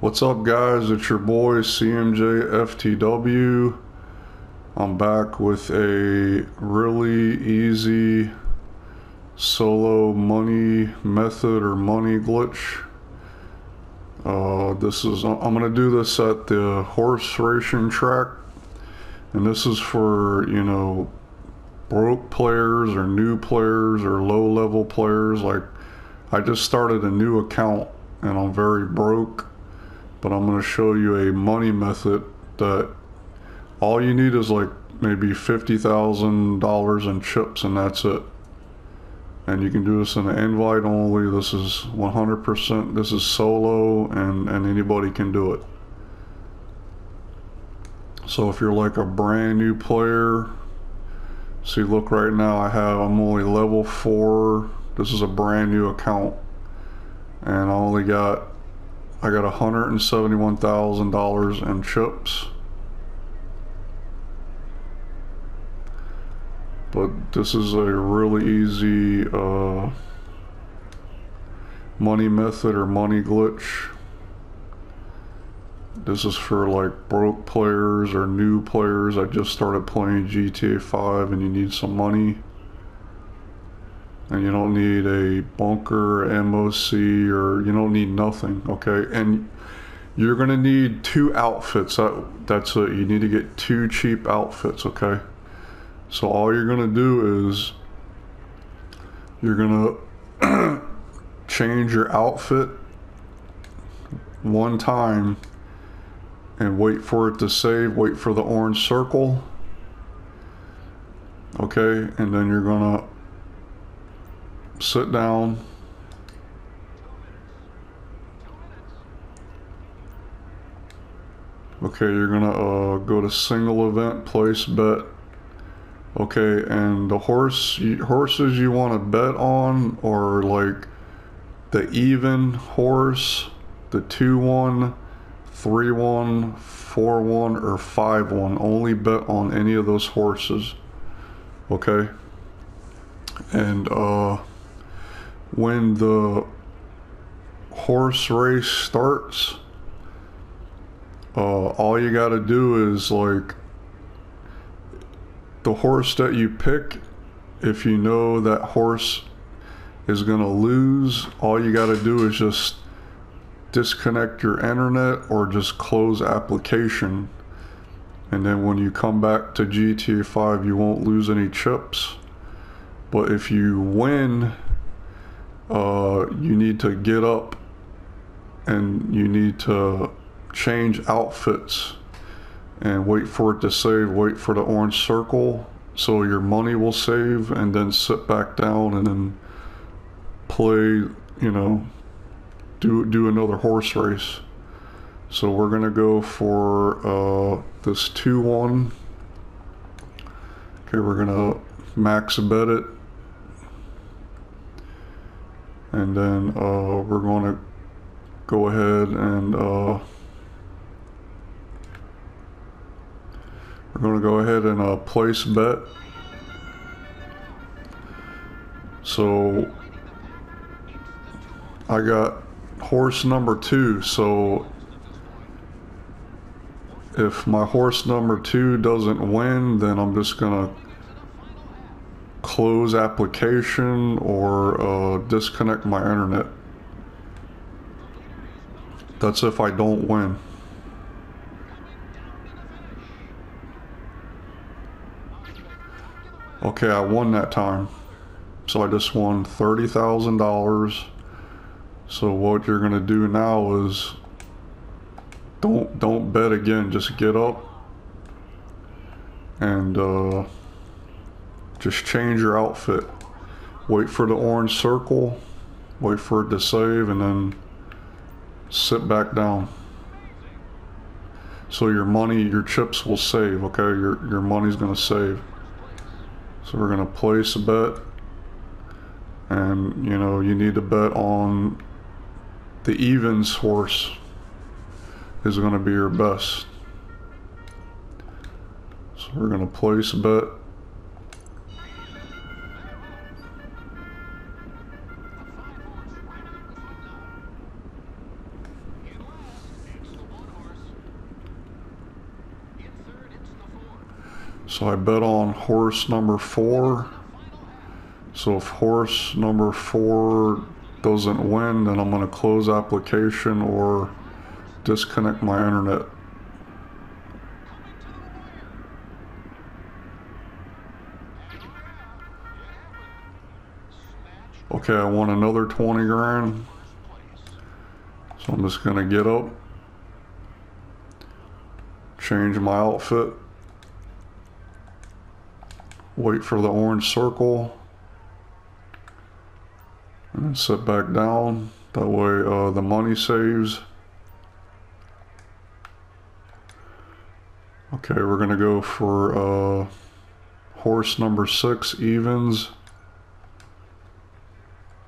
What's up, guys? It's your boy CMJ FTW. I'm back with a really easy solo money method or money glitch. Uh, this is I'm gonna do this at the horse racing track, and this is for you know broke players or new players or low level players. Like I just started a new account and I'm very broke but I'm going to show you a money method that all you need is like maybe $50,000 in chips and that's it. And you can do this in an invite only. This is 100%, this is solo and, and anybody can do it. So if you're like a brand new player, see look right now I have, I'm only level 4. This is a brand new account. And I only got I got $171,000 in chips. But this is a really easy uh, money method or money glitch. This is for like broke players or new players. I just started playing GTA 5 and you need some money and you don't need a bunker MOC or you don't need nothing okay? And you're gonna need two outfits that that's it. You need to get two cheap outfits okay? So all you're gonna do is you're gonna change your outfit one time and wait for it to save wait for the orange circle okay? And then you're gonna sit down. Okay, you're gonna uh, go to single event, place bet. Okay, and the horse horses you want to bet on are like the even horse, the 2-1, 3-1, 4-1, or 5-1. Only bet on any of those horses. Okay? And uh when the horse race starts, uh, all you got to do is like the horse that you pick, if you know that horse is going to lose, all you got to do is just disconnect your internet or just close application. And then when you come back to GTA 5, you won't lose any chips. But if you win, uh, you need to get up and you need to change outfits and wait for it to save, wait for the orange circle so your money will save and then sit back down and then play, you know, do, do another horse race. So we're gonna go for uh, this 2-1. Okay, we're gonna max bet it and then uh, we're going to go ahead and uh, we're going to go ahead and uh, place bet. So I got horse number two so if my horse number two doesn't win then I'm just gonna close application or uh, disconnect my internet. That's if I don't win. Okay, I won that time. So I just won $30,000. So what you're going to do now is don't don't bet again, just get up and uh just change your outfit. Wait for the orange circle, wait for it to save, and then sit back down. So your money, your chips will save, okay? Your, your money's gonna save. So we're gonna place a bet. And, you know, you need to bet on the evens horse is gonna be your best. So we're gonna place a bet. So I bet on horse number four. So if horse number four doesn't win, then I'm going to close application or disconnect my internet. Okay, I want another 20 grand. So I'm just gonna get up, change my outfit, wait for the orange circle, and sit back down. That way uh, the money saves. Okay, we're gonna go for uh, horse number six evens.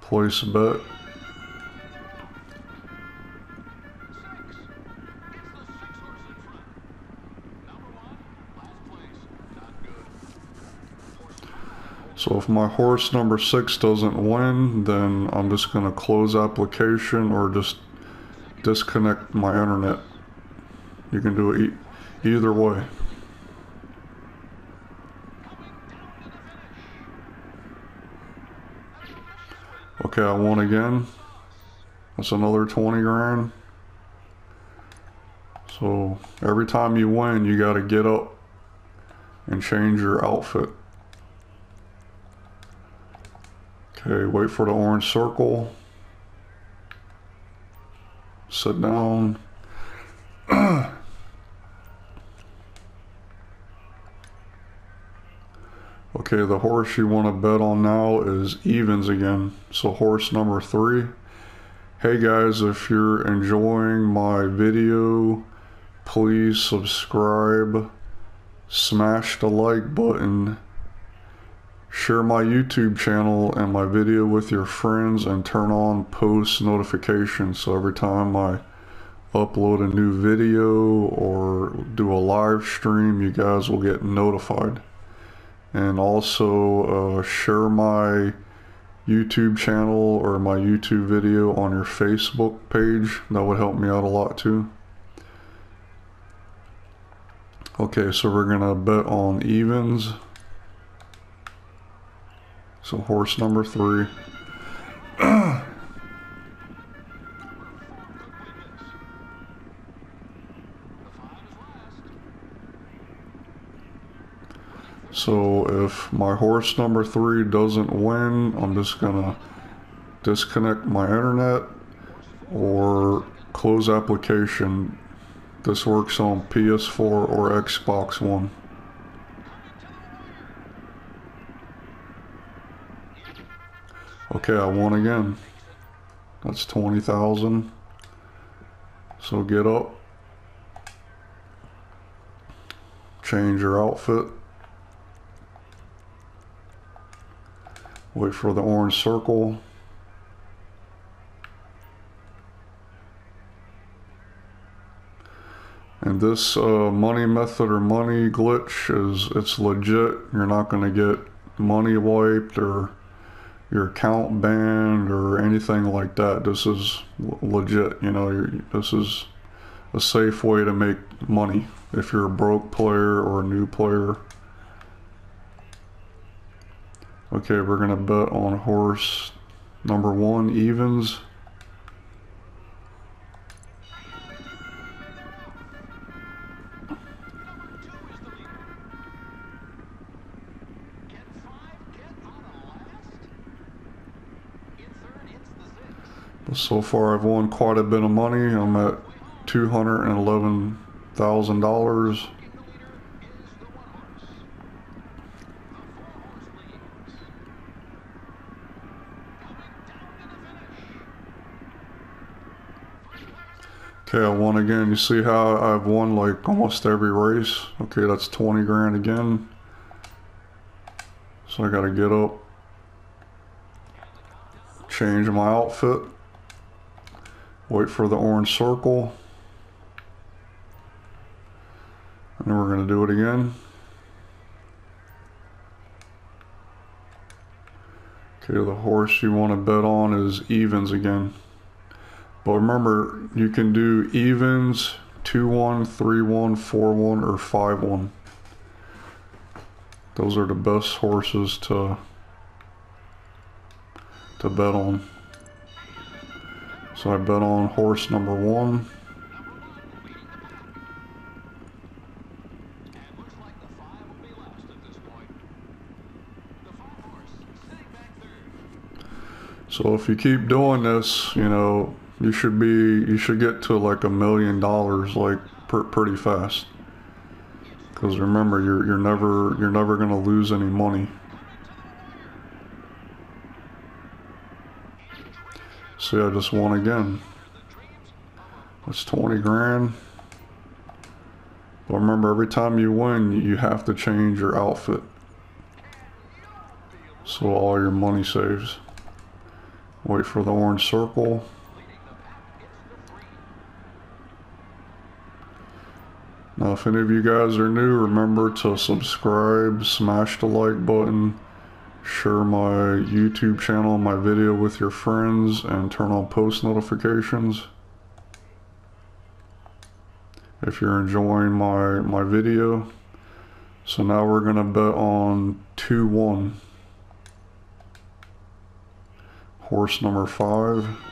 Place a bet. So if my horse number six doesn't win, then I'm just gonna close application or just disconnect my internet. You can do it e either way. Okay, I won again. That's another 20 grand. So every time you win, you got to get up and change your outfit. Okay, wait for the orange circle. Sit down. Okay, the horse you want to bet on now is evens again. So horse number three. Hey guys, if you're enjoying my video, please subscribe, smash the like button, share my YouTube channel and my video with your friends, and turn on post notifications so every time I upload a new video or do a live stream, you guys will get notified and also uh, share my YouTube channel or my YouTube video on your Facebook page. That would help me out a lot too. Okay, so we're gonna bet on evens. So horse number three. So if my horse number three doesn't win, I'm just gonna disconnect my internet or close application. This works on PS4 or Xbox One. Okay, I won again. That's 20,000. So get up. Change your outfit. Wait for the orange circle. And this uh, money method or money glitch is it's legit. You're not going to get money wiped or your account banned or anything like that. This is legit. You know, this is a safe way to make money if you're a broke player or a new player. Okay, we're going to bet on horse number one, evens. So far I've won quite a bit of money. I'm at $211,000. Okay, I won again. You see how I've won like almost every race? Okay, that's 20 grand again. So I gotta get up, change my outfit, wait for the orange circle, and then we're gonna do it again. Okay, the horse you want to bet on is evens again. But remember, you can do evens, 2-1, 3-1, 4-1, or 5-1. Those are the best horses to to bet on. So I bet on horse number one. So if you keep doing this, you know, you should be, you should get to like a million dollars like pr pretty fast. Because remember, you're you're never you're never gonna lose any money. See, I just won again. That's 20 grand. But remember, every time you win, you have to change your outfit. So all your money saves. Wait for the orange circle. Now, if any of you guys are new, remember to subscribe, smash the like button, share my YouTube channel, my video with your friends, and turn on post notifications. If you're enjoying my, my video. So now we're going to bet on 2-1. Horse number 5.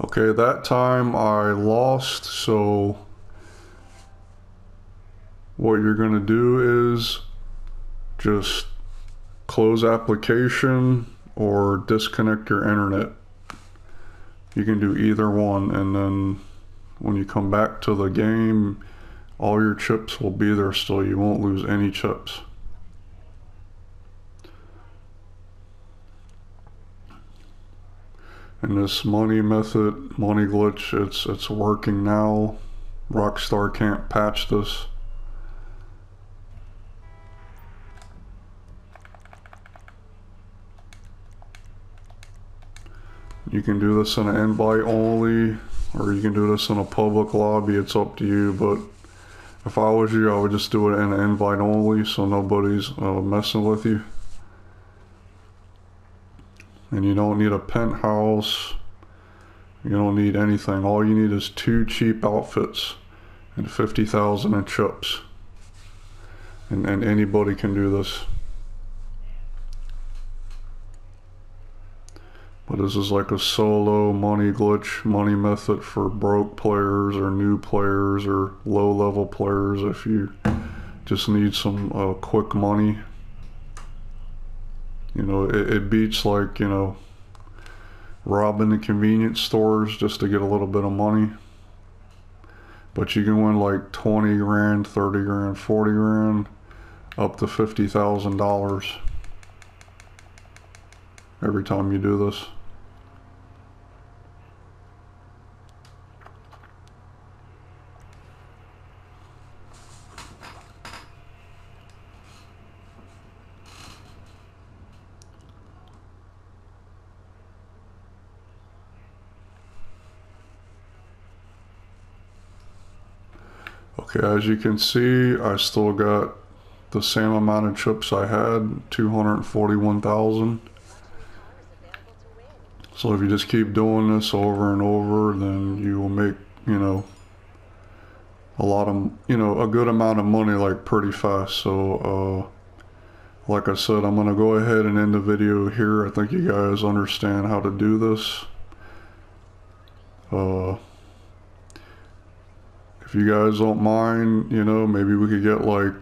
Okay, that time I lost, so what you're going to do is just close application or disconnect your internet. You can do either one and then when you come back to the game, all your chips will be there still. You won't lose any chips. And this money method, money glitch, it's it's working now. Rockstar can't patch this. You can do this in an invite only, or you can do this in a public lobby, it's up to you, but if I was you, I would just do it in an invite only so nobody's uh, messing with you and you don't need a penthouse you don't need anything. All you need is two cheap outfits and 50,000 in chips. And, and anybody can do this. But this is like a solo money glitch money method for broke players or new players or low level players if you just need some uh, quick money you know, it, it beats like, you know, robbing the convenience stores just to get a little bit of money. But you can win like 20 grand, 30 grand, 40 grand, up to $50,000 every time you do this. Okay, as you can see, I still got the same amount of chips I had, 241,000. So if you just keep doing this over and over, then you will make, you know, a lot of, you know, a good amount of money like pretty fast. So, uh, like I said, I'm going to go ahead and end the video here. I think you guys understand how to do this. Uh, if you guys don't mind, you know, maybe we could get like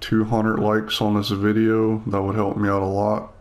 200 likes on this video. That would help me out a lot.